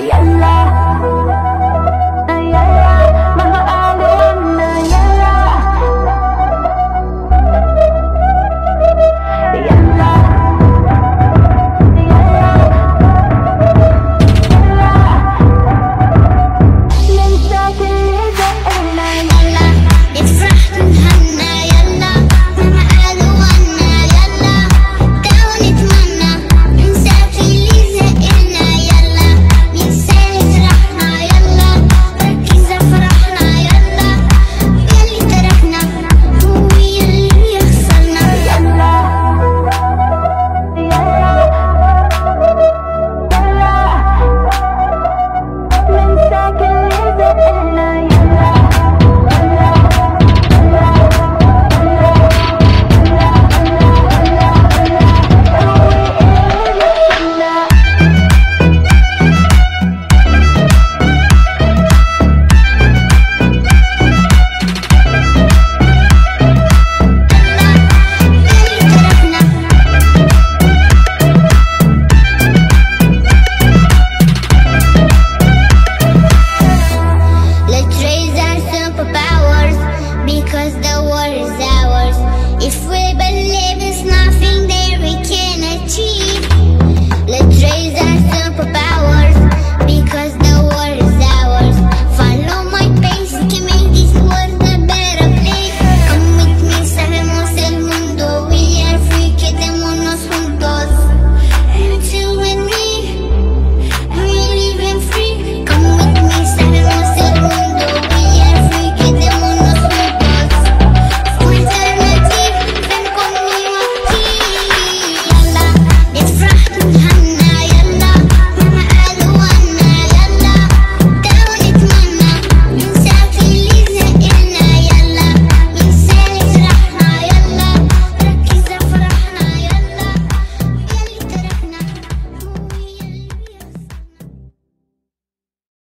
原来 Oh,